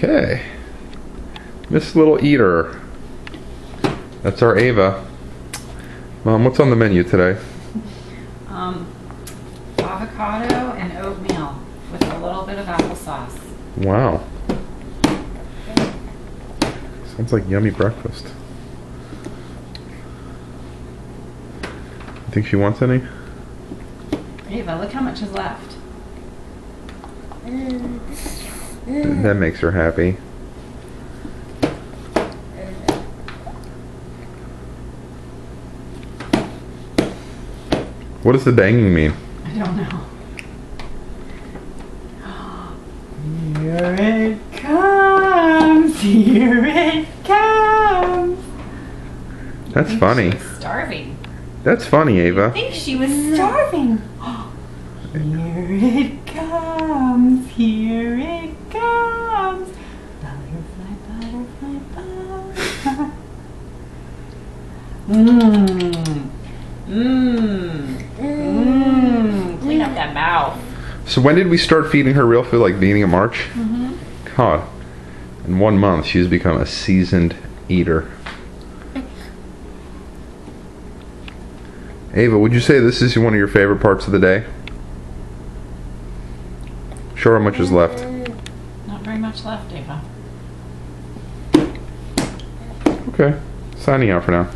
Okay. Miss Little Eater. That's our Ava. Mom, what's on the menu today? Um, avocado and oatmeal with a little bit of applesauce. Wow. Sounds like yummy breakfast. You think she wants any? Ava, look how much is left. Mm. That makes her happy. What does the banging mean? I don't know. Here it comes. Here it comes. That's funny. starving. That's funny, Ava. I think she was starving. Here it comes. Here it comes. Butterfly, butterfly, butterfly. Mmm. Mmm. Mmm. Clean up that mouth. So when did we start feeding her real food? Like beginning of March? Mm-hmm. God. In one month, she's become a seasoned eater. Ava, would you say this is one of your favorite parts of the day? Show her how much is left. Not very much left, Ava. Okay. Signing out for now.